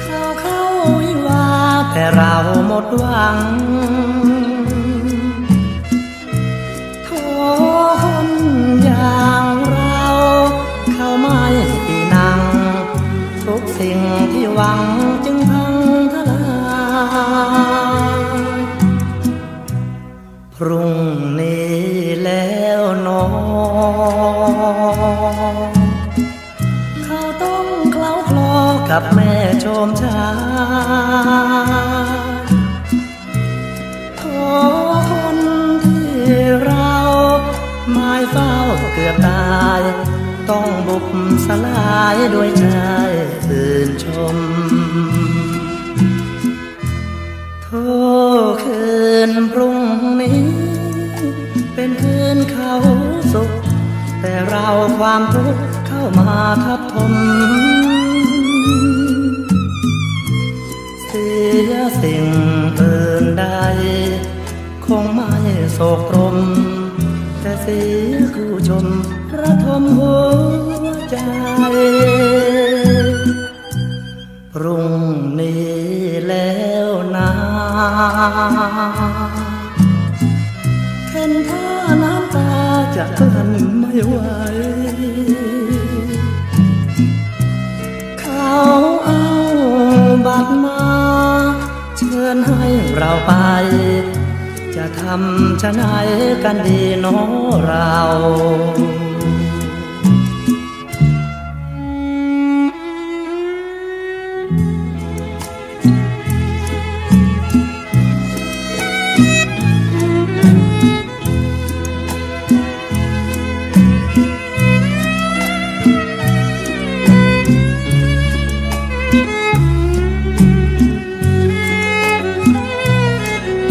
เข้าเข้าวิวาแต่เราหมดหวังโทคนอย่างเราเข้าไม่นัง ทุกสิ่งที่หวังจึงพังทลายพรุ่งนี้แล้วน้อง กับแม่ชมชาขอคนที่เราหมายเฝ้าเกือบตาย ต้องบุกสลายด้วยใจตื่นชมโทคืนพรุ่งนี้ เป็นคืนเขาสุข แต่เราความทุกข์เข้ามาทับทม สิ่งอื่นใด คงไม่โศกตรม แต่เสียคู่ชมระทมหัวใจ พรุ่งนี้แล้วนะเห็นท่าน้ำตาจะกลั้นไม่ไหว เราไป จะทำชะไหนกันดีน้อเรา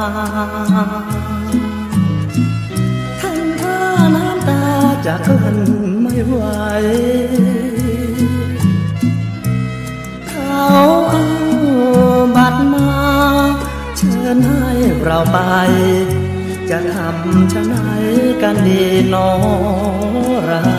ท่านท่าน้ำตาจะกลั้นไม่ไหวเขาเอาบัตรมา เชิญให้เราไป จะทำชะไหนกันดีนอเรา